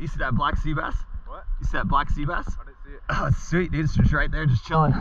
You see that black sea bass? What? You see that black sea bass? I didn't see it. Oh, sweet, dude. It's just right there, just chilling.